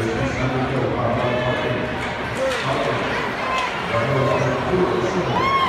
This is